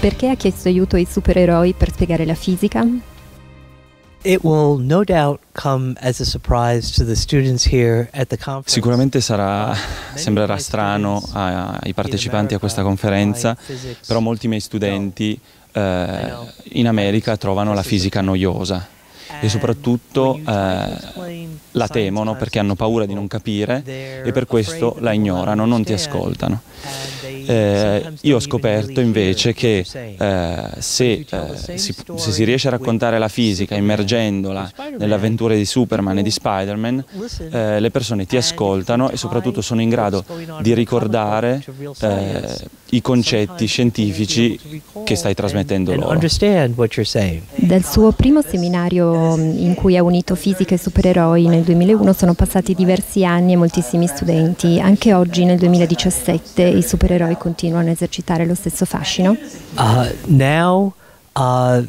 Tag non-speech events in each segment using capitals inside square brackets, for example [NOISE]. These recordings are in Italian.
Perché ha chiesto aiuto ai supereroi per spiegare la fisica? Sicuramente sarà, sembrerà strano ai partecipanti a questa conferenza, però molti miei studenti eh, in America trovano la fisica noiosa e soprattutto eh, la temono perché hanno paura di non capire e per questo la ignorano, non ti ascoltano. Eh, io ho scoperto invece che eh, se, eh, si, se, si, riesce a raccontare la fisica immergendola nelle avventure di Superman e di Spider-Man, eh, le persone ti ascoltano e soprattutto sono in grado di ricordare eh, i concetti scientifici che stai trasmettendo loro. Dal suo primo seminario in cui ha unito fisica e supereroi nel 2001 sono passati diversi anni e moltissimi studenti. Anche oggi nel 2017 i supereroi continuano a esercitare lo stesso fascino? Uh, now, uh,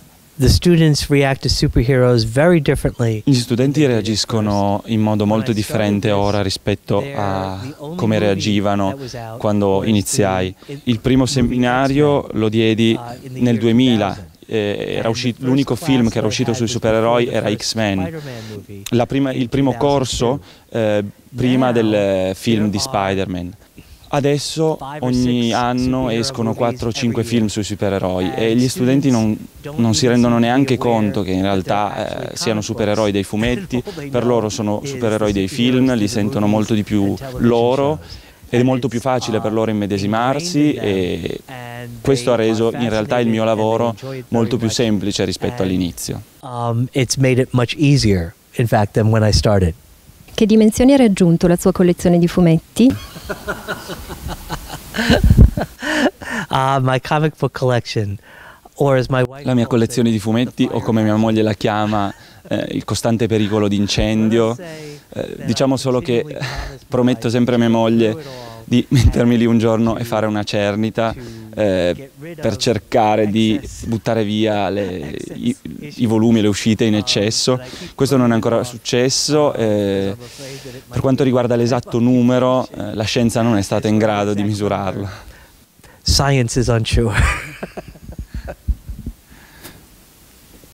gli studenti reagiscono in modo molto differente ora rispetto a come reagivano quando iniziai. Il primo seminario lo diedi nel 2000 eh, l'unico film che era uscito sui supereroi era X-Men. il primo corso eh, prima del film di Spider-Man. Adesso ogni anno escono 4-5 film sui supereroi e gli studenti non, non, si rendono neanche conto che in realtà eh, siano supereroi dei fumetti, per loro sono supereroi dei film, li sentono molto di più loro ed è molto più facile per loro immedesimarsi e questo ha reso in realtà il mio lavoro molto più semplice rispetto all'inizio. Um, it's made it much easier, in fact, than when I started. Che dimensioni ha raggiunto la sua collezione di fumetti? [LAUGHS] my comic book collection. La mia collezione di fumetti, o come mia moglie la chiama, eh, il costante pericolo di incendio. Eh, diciamo solo che prometto sempre a mia moglie di [LAUGHS] mettermi lì un giorno e fare una cernita eh, per cercare di buttare via le, i, i, volumi e le uscite in eccesso. Questo non è ancora successo. Eh, per quanto riguarda l'esatto numero, eh, la scienza non è stata in grado di misurarlo. Science is unsure. [LAUGHS]